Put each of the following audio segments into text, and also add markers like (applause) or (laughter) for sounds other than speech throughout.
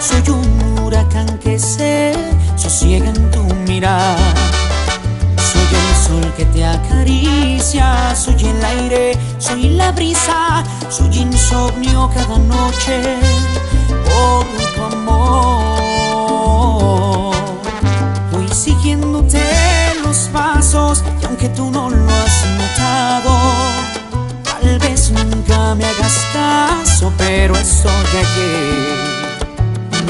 Soy un huracán que se sosiega en tu mirar. Soy el sol que te acaricia, soy el aire, soy la brisa, soy insomnio cada noche por tu amor. Voy siguiéndote los pasos y aunque tú no lo has notado, tal vez nunca me hagas caso, pero estoy aquí.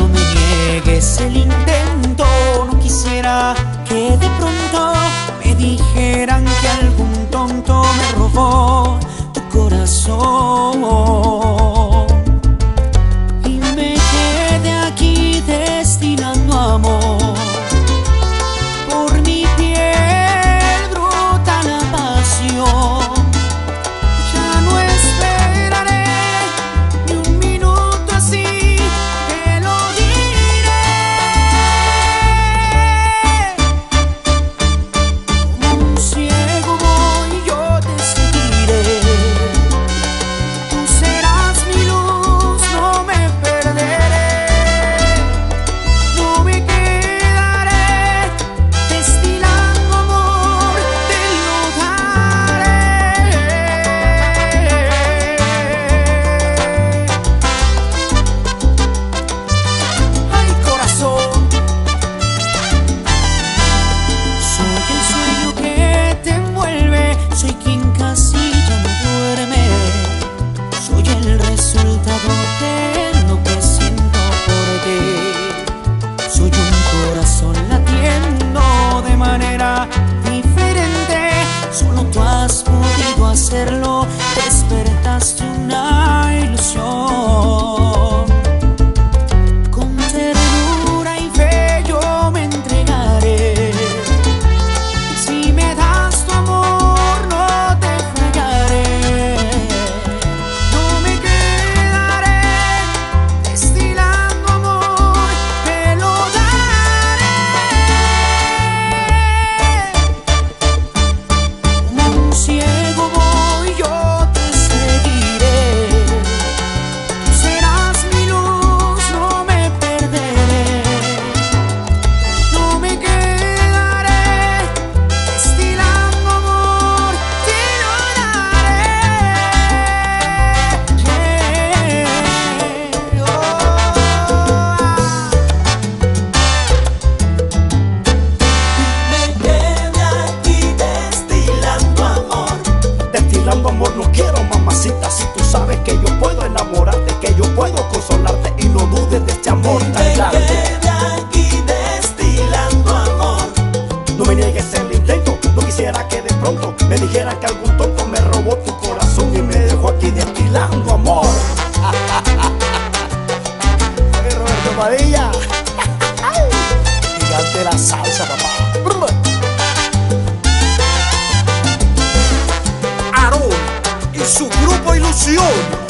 No me niegues el intento, no quisiera que de pronto me dijeran que algún tonto me robó tu corazón. el intento. No quisiera que de pronto me dijeran que algún tonto me robó tu corazón Y me dejó aquí destilando amor. (laughs) Oye, Roberto Padilla. Gigante la salsa, papá. Aarón y su grupo Ilusión.